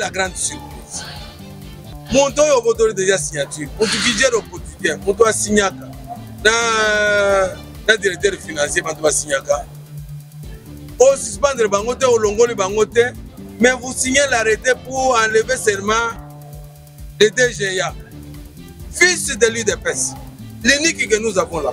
la grande surprise moto oyo obotoli deja signature moto kijere okoti te moto asignaka na na directeur financier bato basignaka osuspendre bango te olongoli bango te mais vous signez l'arrêté pour enlever seulement le dga fils de l'udps l'unique que nous avons là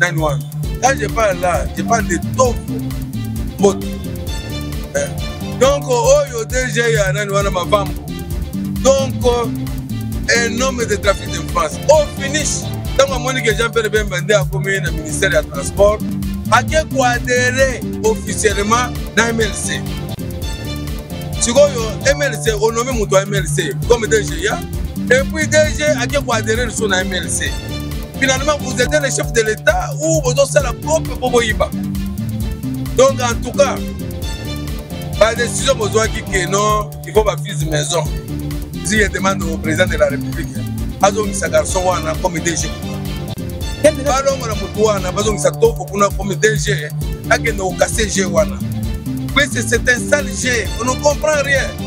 nani wana là je parle là je parle de top mbote eh. donc oyo dg ya nani wana mavambo donc un homme de trafic de france au oh, finish ntango amoni ke jean pierre bemba nde akomi na ministère ya transport ake koadere officiellement na mlc sikoyo mlc onome moto ya mlc comme dg ya epuis dg ake koadere lisusu na mlc finalement vous êtes le chef de l'état ou bozosala propre mpo boyiba donc en tout cas badécision bozwaki ke non il faut bafise maison si je demande au président de la république azongisa garçon wana comme dg balongola motu wana bazongisa tofo kuna comme dg akende kokase g wana puis c'est un sale g on ne comprend rien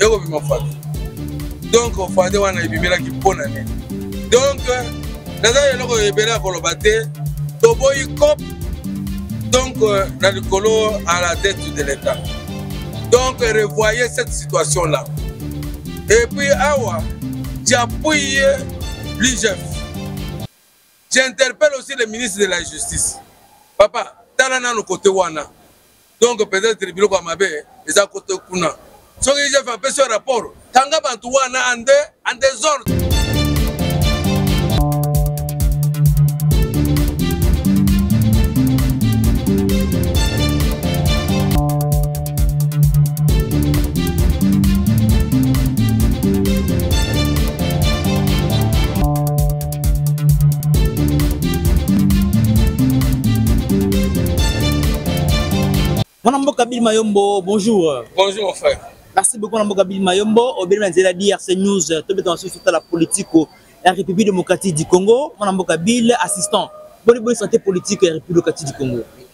ekobima fade donc fade wana ebimelaki mpo na nini donc naza eloko ebele ya koloba te toboyi cop donc euh, na likolo à la tête de l'état donc revoyez cette situation là et puis awa japui ye ligef j'interpelle aussi le ministre de la justice papa tala nano kote wana donc peut-être biloko ya mabe eza kote kuna soki jefe apesi yo rapport kanga bato wana ande en desordre Mwana mboka Bill Mayombo, bonjour. Bonjour mon frère. Merci beaucoup mwana mboka Bill Mayombo, obeli na nzela DRC News, tobeta masusu tala politiko ya République démocratique du Congo, mwana mboka Bill assistant. Boni boni santé politique ya République démocratique du Congo.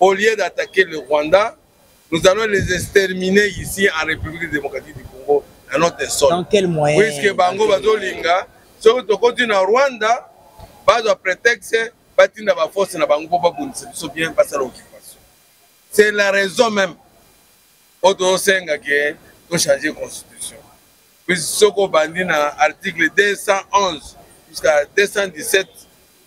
Au lieu d'attaquer le Rwanda, nous allons les exterminer ici en République démocratique du Congo, à notre sol. Dans quel moyen Puisque Bango Bazolinga, soki tokoti na Rwanda, bazwa prétexte batinda baforce na bango mpo babundisa biso bien basala occupation. C'est la raison même oyo tozosenga ke tochange constitution. Puisque soki obandi na article 211 jusqu'à 217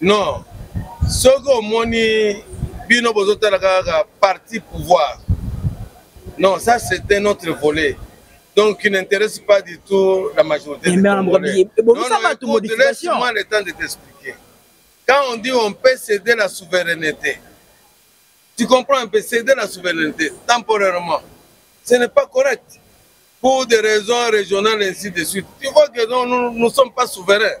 non ce que moni bino bozotala ka parti pouvoir non ça c'est un autre volet donc qui n'intéresse pas du tout la majorité des Congolais. Bon, non, ça non, écoute, laisse-moi le temps de t'expliquer. Quand on dit on peut céder la souveraineté, tu comprends, on peut céder la souveraineté temporairement. Ce n'est pas correct. Pour des raisons régionales, ainsi de suite. Tu vois que nous, nous ne sommes pas souverains.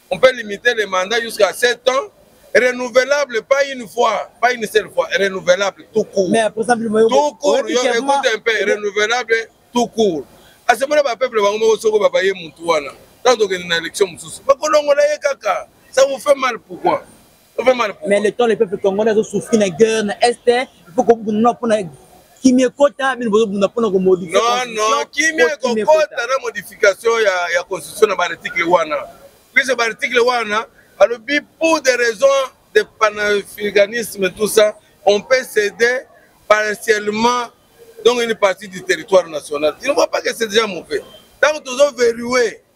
On peut limiter les mandats jusqu'à 7 ans renouvelable pas une fois pas une seule fois renouvelable tout court mais après ça tout court yo écoute un peu renouvelable tout court asepela ba peuple bango moko soko babaye mutu wana ntango tokende na élection mosusu bakolongola ye kaka ça vous fait mal pourquoi mais le temps le peuple congolais azo souffrir na guerre na est il faut kobunda mpo na kimi ekota bino bozobunda mpona komodifieokimi ekokota na modification ya constitution na baarticle wana puise baarticle wana alobi pour des raisons de panafricanisme tout ça on peut céder partiellement donc une partie du territoire national tu ne vois pas que c'est déjà mauvais ntango tozoverue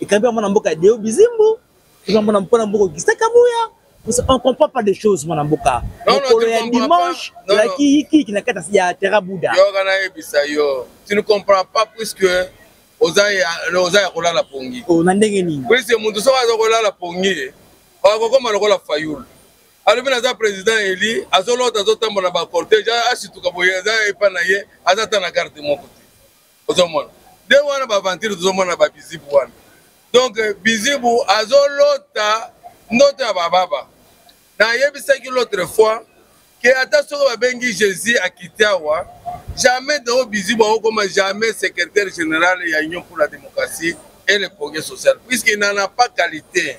ekambi ya mwana mboka ya deo bizimbu eza mwana mpona mboka augustin kabuya on comprend pas des choses mwana mboka mokolo ya dimanche olaki yikiyiki na kati ya terra buda yoka nayebisa yo tu ne comprends pas puisque oza ya kolala pongi oh, na ndenge nini puisque moto soki aza kolala pongi akokoma lokola fayulu alobi naza président eli azolota azotambola na bacortege asituka boye aza epa na ye aza ata na garde moko te ozomona nde wana bavantire tozomona babizibu wana donc bizibu azolota ndoto ya bababa nayebisaki l'autre fois ke ata soki babengi jésus akiti awa jamais deo bizibu akokoma jamais secrétaire général ya union pour la démocratie et le progrès social puisqu'il n'en a pas qualité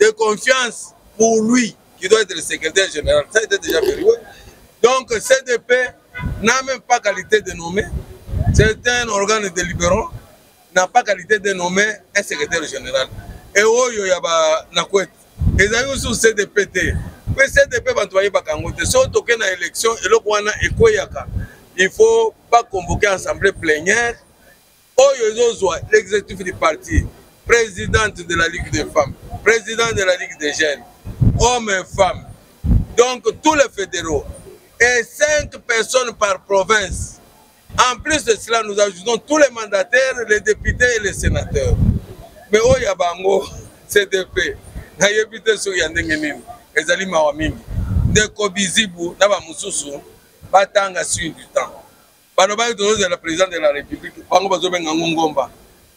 de confiance pour lui qui doit être le secrétaire général. Ça a été déjà vérifié. Donc CDP n'a même pas qualité de nommer. C'est un organe délibérant, n'a pas qualité de nommer un secrétaire général. Et oyo ya ba nakwete ezali osusu cdp te mpe cdp bato bayebaka yango te soki toke na élection eloko wana ekweyaka il faut baconvoke assemblée plénière oyo ezozwa l'executif du parti présidente de la ligue des femmes président de la ligue des jeunes hommes et femmes donc tous les fédéraux et cinq personnes par province en plus de cela nous ajoutons tous les mandataires les députés et les sénateurs mais oyo ya bango cdp nayebi te soki ya ndenge nini ezali mawa mingi ndeko bizibu na bamosusu batanga sur du temps balobaki tozozela president de la republique bango bazobenga yango ngomba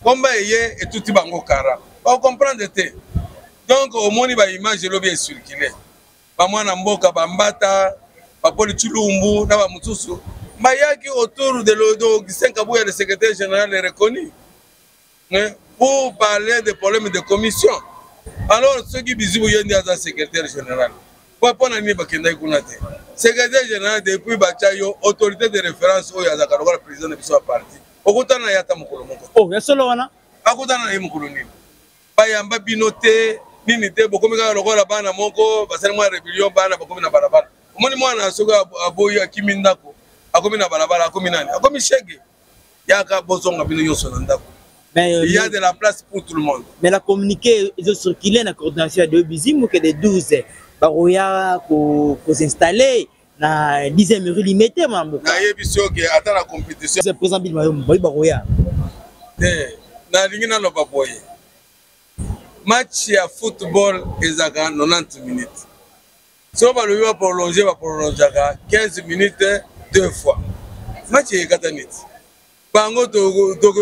ngomba eye etuti bango kara bakokomprendre te donc omoni baimage elobi esurkile bamwana mboka bambata bapoli cilumbu na bamosusu bayaki autour de lodo gisenkabuya le secrétaire général reconnu Mais pour parler des problèmes de commission, alors ceux qui bisous yendi aza secrétaire général. Pourquoi pas nani bakendaki kuna te? Secrétaire général depuis bacha yo autorité de référence oyo azaka lokola président de biso ya parti. Okutana yata mukolo moko. Oh, ya solo wana. Akutana na ye mukolo nini? Bayamba bino te nini te bokomi kaka lokola bana moko basali mwa rebellion bana bakomi na balabala. Omoni mwana soki aboyi akimi ndako akomi na balabala akomi nani? Akomi shege. Yaka bozonga bino yoso na ndako. Mais, euh, il y a de la place pour tout le monde. Mais la communiqué, ils ont circulé la coordination de Bizimu que des 12 baroya ko ko s'installer na 10e rue limité mambo. Na yebi sio que ata la compétition. C'est présent bil mayo boy baroya. Eh, na lingi na loba boy. Match ya football ezaka 90 minutes. soki balobi ba prolonge ba prolongeaka 15 minutes deux fois match ekatani ti bango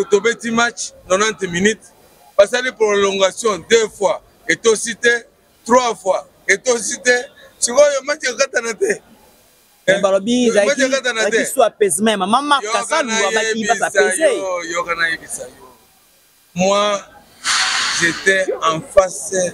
tobeti match 90 minutes basali prolongation deux fois etosi te trois fois etosi te sikoyo match ekatana te eh, balobi ezalaki su apaisement mama maka salua baki bapapese yoka nayebisa yo moi j'étais en face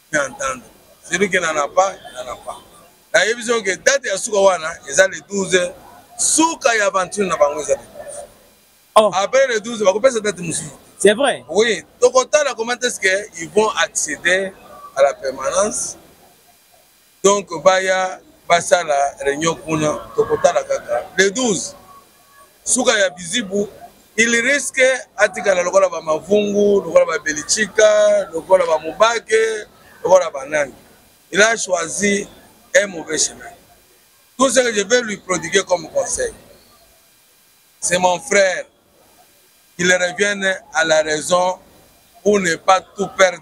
bien entendre celui qui n'en a pas n'en a pas nayebi soki ke date ya suka wana eza le 12 suka ya aventure na bango eza le 12 oh. après le 12 bakopesa date mosusu c'est vrai oui tokotala comment est ce que ils vont accéder à la permanence donc baya basala reunion kuna tokotala kaka le 12 suka ya bizibu il risque atikala lokola ba mavungu lokola ba belichika lokola ba mubake lokola banani il a choisi un mauvais chemin tout ce que je vais lui prodiguer comme conseil c'est mon frère qu'il revienne à la raison pour ne pas tout perdre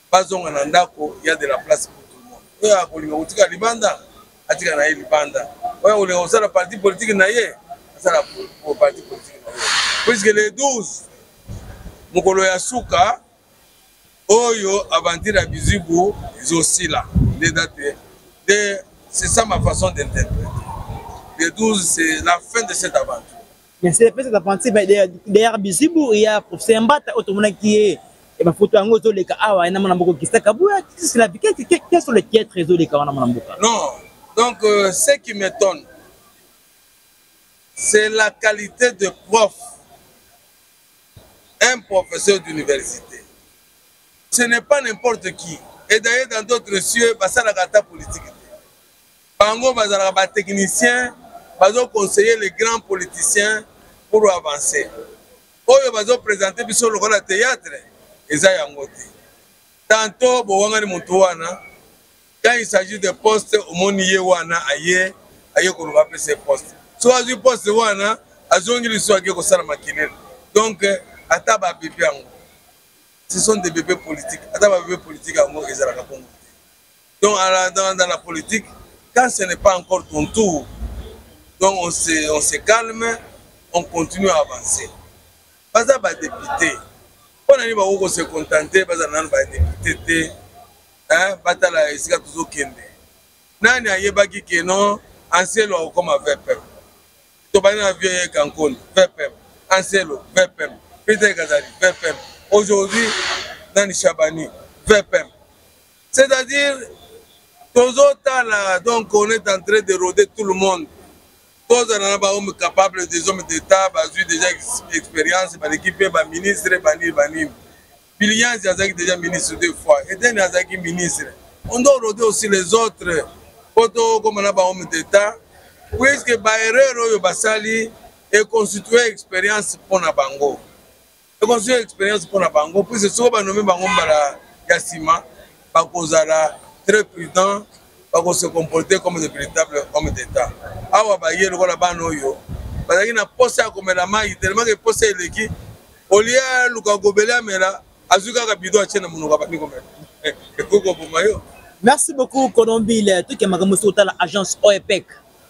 bazonga na ndako ya de la place pour tout le monde oyo akolinga kotika libanda atika na ye libanda oyo akolinga kosala parti politique na ye asala parti politique na ye puisque le 12 mokolo ya suka oyo aventure ya bizibu ezosila nde date nde c'est ça ma façon d'interpréter le 12 c'est la fin de cette aventure Mais c'est peut-être la pensée derrière Bizibu, il y a professeur Mbata, autrement qui est et ba photo yango ezoleka awa ena mwana mboka okisa kabuya kisila quels sont les piètres ezoleka wana mwana mboka non donc euh, ce qui m'étonne c'est la qualité de prof un professeur d'université ce n'est pas n'importe qui et d'ailleurs dans d'autres cieux basalaka ata politique Bango bazalaka ba techniciens bazo conseiller les grands politiciens pour avancer. Oyo bazo presenter biso lokola theatre eza yango te. Tantôt bowangani moto wana quand il s'agit de poste omoni ye wana aye aye koloba apesa poste. So azwi poste wana azongi lisusu ake kosala makelele. Donc ata ba bebe yango ce sont des bebes politiques ata ba bebe politique yango ezalaka bongo. Donc dans, dans, dans la politique, quand ce n'est pas encore ton tour, donc on se, on se calme, on continue à avancer. Baza ba député. Mpo na nini bango ko se contenter baza nanu ba député te. Hein, batala esika tozo kende. Nani ayebaki que non Anselo akokoma VPM. Tobani na vieux Kankoni VPM. Anselo VPM. Peter Kazali VPM. Aujourd'hui nani Shabani VPM. c'est à dire tozotala donc on est en train de roder tout le monde tozala na bahomme capable des hommes d'état bazwi déjà expérience baleki mpe baministre banini banini bilianzi azalaki déjà ministre deux fois edeni azalaki ministre on doit roder aussi les autres mpo tokoma na bahomme d'état puiske baerreur oyo basali econstitue expérience mpo na bango ekozwa experience mpo na bango puise soko banome bango mbala ya nsima bakozala très prudent bakose comporter comme de véritable homme d'état awa baye lokola bana oyo bazalaki na mposa ya komela mai telemaka mposa eleki olie aluka gobele amela azwi kaka bido atie na monoko abandi komela eh, ekoki koboma yo merci beaucoup colombile tokemaka mosu kotala agence oepec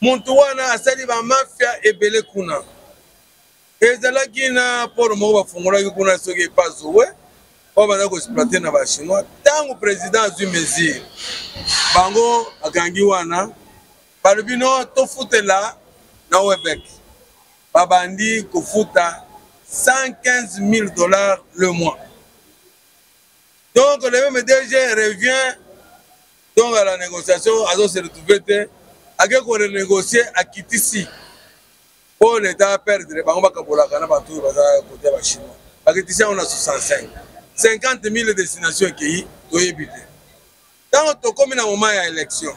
Muntu wana asali ba mafia ebele kuna. Ezalaki na port moko bafungolaki kuna soki epa Zoe oyo baza ko exploiter na ba chinois. Tango president azui mesure bango bakangi wana balobi no tofutela na Webec. Babandi kofuta 115 000 dollars le mois. Donc le même DG revient tonga la négociation azo se retrouver te ake ko renégocier akitisi mpo leta aperdre bango bakabolaka na bato oyo baza kote ya bachinois bakitisi yango na 65 50 000 destination ekei toyebi te ntango tokómi na moment ya élection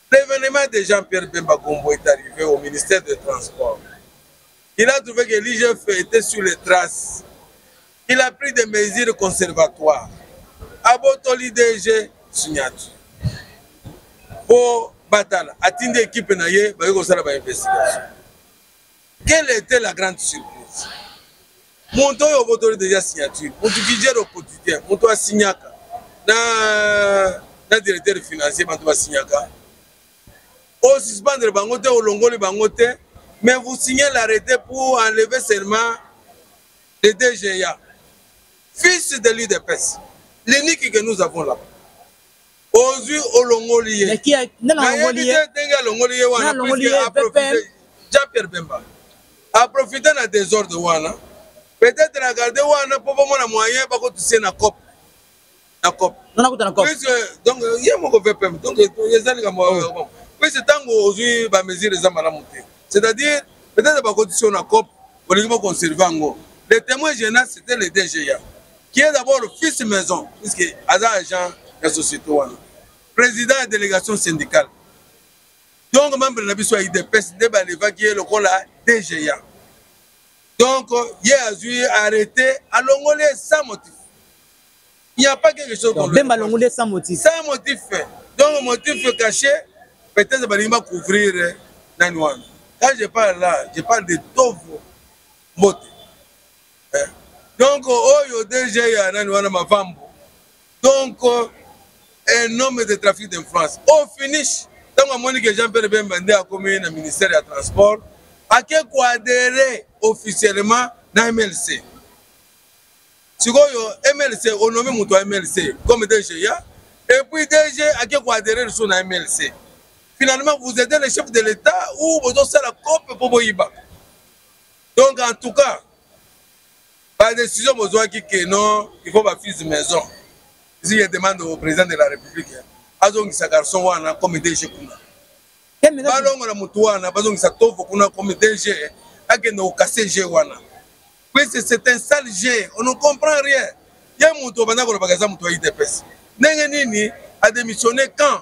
L'evenement de Jean-Pierre Bemba Gombo est arrivé au ministère des Transports. Il a trouvé que l'IGF était sur les traces. Il a pris des mesures conservatoires. Abotoli DG signature. Po batala atindi ekipe na ye baye kosala ba investigation. Quelle était la grande surprise? Moto oyo obotoli deja signature, moto kijero quotidien, moto asignaka na na directeur financier bato basignaka osuspendre bango te olongoli bango te mais vous signez l'arrêté pour enlever seulement le DGA fils de l'UDPS l'unique que nous avons là-bas ozwi olongoli ye nayebi te ndenge alongoli ye wana puiske aprofite jean pierre bemba aprofite na desordre wana peut-être na garde wana mpo bamona moyen bakotuse na cop na cop puiske donc ye moko vpm donc eza likambo oh. puiske ntango ozwi bamesure eza malamu te c'est-à-dire peut-être bakotisi yo na cop olingi boconserve yango le témoin gena c'était le dga qui est d'abord fils maison puisque aza agent ya société wana président ya délégation syndicale donc membre na biso ya idps nde balevaki ye lokola dga donc ye azwi ye arrêté alongoli ye sans motif il n'y a pas quelque chose bemba alongoli ye sans motif sans motif donc motif caché peut-être balingi bacouvrir eh, nani wana quand je parle là je parle de tovo mbote eh. donc oyo dg ya nani wana mavambo donc un homme de trafic d'influence au finish ntango amoni ke jean pierre bemba nde akomi na ministère ya transport ake koadere officiellement na mlc sikoyo mlc onomi moto ya mlc comme dg ya et puis dg ake koadere lisusu na mlc finalement vous aidez le chef de l'état ou bozosala cope mpo boyibaka donc en tout cas ba décision bozwaki que non il faut ba fils maison si je demande au président de la république azongisa garçon wana comme DG kuna balongola motu wana bazongisa tovo kuna comme DG akende kokase je wana puisque c'est un sale je on ne comprend rien ye motu obanda kolobaka eza motu ya idps ndenge nini ademissionne quand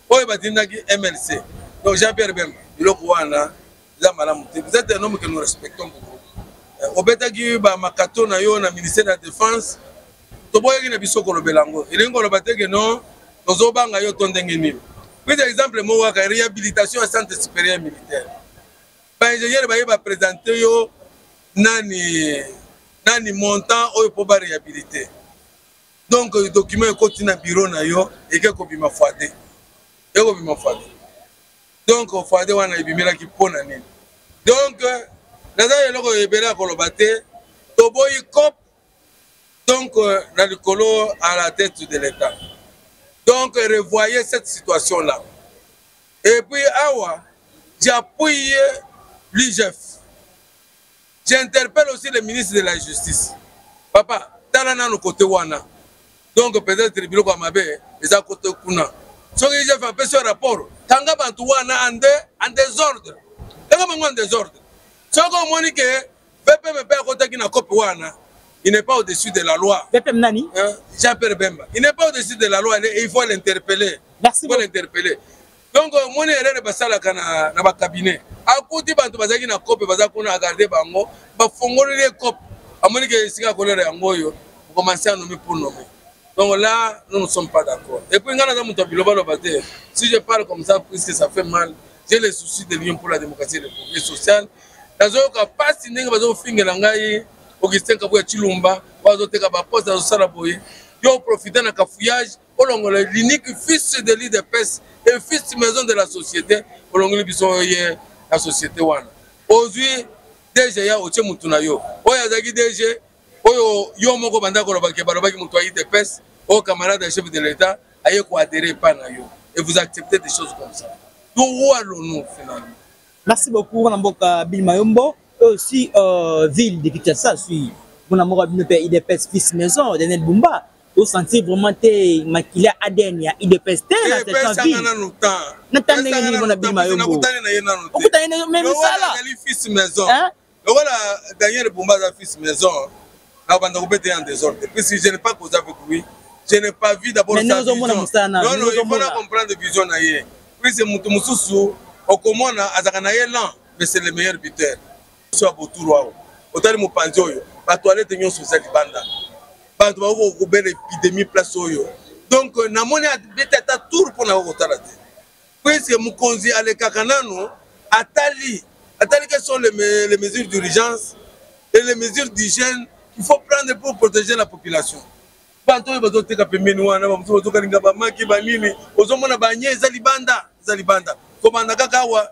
oyo batindaki mlc donc jean pierre bemba biloko wana eza malamu te vous êtes un homme que nous respectons beaucoup euh, obetaki bamakato na yo na ministère ya défense toboyaki na biso kolobela yango elingi koloba te ke non tozobanga yo to ndenge nini prise exemple moko kaka réhabilitation ya centre supérieur militaire baingénieur baye baprésente yo nani nani montant oyo mpo baréhabilite donc document ekoti na bureau na yo eke kobima fade ekobima fade donc fade wana ebimelaki mpo na nini donc naza eloko ebele ya koloba te toboyi cop donc euh, na likolo à la tête de l'état donc revoyez cette situation là et puis awa j'appuie l'igf j'interpelle aussi le ministre de la justice papa tala nanu kote wana donc peut-être biloko ya mabe eza kote kuna soki igf apesi yo rapport kanga bato wana ande en desordre kanga bango en desordre soki omoni ke vpm mpe akotaki na cope wana il n'est pas au-dessus de la loi vpm nani jean pierre bemba il n'est pas au-dessus de la loi il faut l'interpeller merci faut l'interpeller donc omoni erreur basalaka na, na bacabinet akuti bato bazalaki na cope baza kuna agarde bango bafongoleli ye cope amoni ke esika ya kolera yango oyo okomanse anome pour nome donc là nous ne sommes pas d'accord et puis ngai naza moto ya bilobaloba te si je parle comme ça puisque ça fait mal j'ai le souci de l'union pour la démocratie et le progrès social nazoyoka mpasi ndenge bazofingela ngai augustin kabuya chilumba oyo azoteka baposte azosala boye yo profite na cafouillage olongola l'unique fils de l'udps et fils maison de la société olongoli biso ye na société wana ozwi dg ya otie motu na yo oyo azalaki dg oyo yo moko banda kolobaki balobaki motu ya udps oyo camarade ya chef de l'état aye koadere epai na yo et vous acceptez des choses comme ça donc où allons-nous finalement merci beaucoup wana mboka bilma yo mbo oyo aussi euh, ville de kinshasa suis mona moko ya bino mpe idps fils maison daniel bumba to sentir vraiment te makila ADN ya IDPS te na eh, cette envie na tan ndenge nini bona bima yo mbo okutani na yo mais misala hein lokola Daniel Bumba aza fils maison na banda kobete en désordre puisque je n'ai pas causé avec lui je n'ai pas vu d'abord sa vision non non il faut na comprendre vision na ye puisque moto mosusu okomona azalaka na ye lent mais c'est le meilleur buteur ya boturu awa otali mopanzi oyo batoilete nyonso eza libanda bato bakoki kokobela epidemie place oyo donc namoni abeti ata tour mpo na kokotala te puiske mokonzi alekaka nano atali atali quelles sont les, les mesures d'urgence et les mesures d'hygiène qu'il faut prendre pour protéger la population bato oyo bazoteka pembeni wana bamosusu bazokalinga bamaki banini ozomona banye eza libanda eza libanda kobanda kaka awa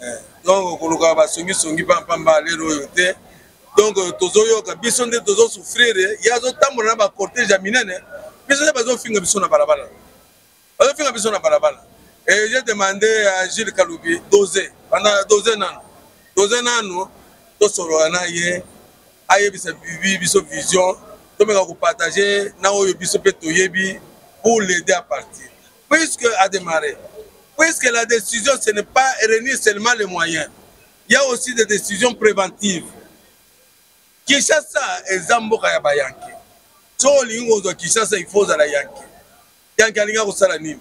eh, donc koluka basongisongi pampamba lelo oyo te donc tozoyoka biso nde tozosouffrire ye azotambola na bacortège ya minene biso nde bazofinga biso na balabala bazofinga biso na balabala et je demande à gilles kalubi dose banda dose nano dose nano tosolola na ye ayebisa bibi biso vision tomeka kopartage na oyo biso mpe toyebi pour l'aider à partir puisque a démarré puisque la décision ce n'est pas réunir seulement les moyens il y a aussi des décisions préventives kinshasa eza mboka ya bayanke soki olingi kozwa kinshasa il faut ozala yanke yanke alingi akosala nini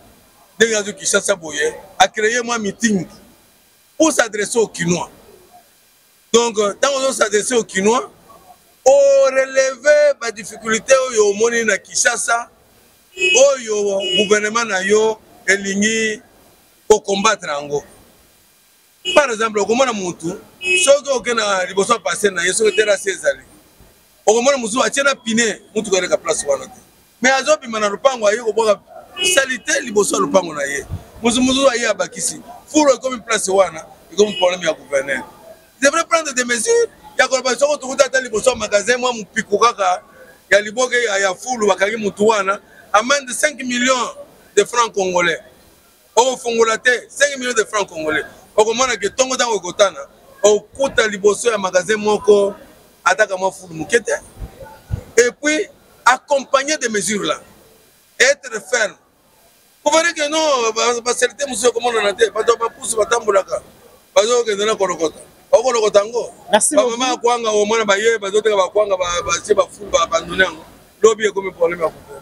ndenge azwi kinshasa boye acreye mwa meeting pour s'adresse au kinois donc ntango ozo s'adresse au kinois oreleve badifficulté oyo omoni na kinshasa oyo gouvernement na yo elingi kokombatre yango par exemple okomona motu soki okenda liboso ya paster na ye soki terase ezali okomona mosusu atie na pine motuka eleka place wana te mais azobima na lopango aye kobwaka salite liboso ya lopango na ye mosusu mosusu aye abakisi fulu ekomi place wana ekomi problème ya gouverneur devrait prendre des mesures ya koloba soko tokuta ata liboso ya magasin mwa mopiku kaka ya liboke ya fulu bakangi motu wana amende 5 millions de francs congolais okofongola te 5 millions de francs congolais okomona ke ntongo ntango ekotana okuta liboso ya magasin moko ataka mwa fulu moke te et puis accompagner des mesures là être ferme kofani ke no basalite mosusu ekomonana te bato ya bapusu batambolaka bazokende na kolokota okolokota yango bamama ya kwanga omona baye bazoteka bakwanga batie bafulu baabandone yango lobi ekomi problème ya kopota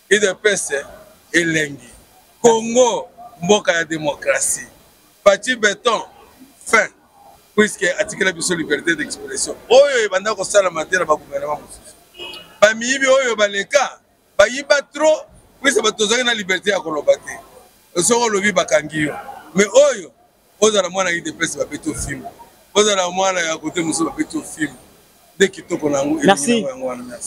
udps elengi congo mboka ya demokratie faci beton fin puiske atikela biso liberté d'expression oyo ebanda kosalama te na bagouvernement mosusu bamiyibi oyo baleka bayiba trop puiske bato tozalaki na liberté ya koloba te soki olobi bakangi yo mais oyo ozala mwana ya udps babeti ofimbo ozala mwana ya kote mosusu babeti ofimbo nde kitoko na yango yango wana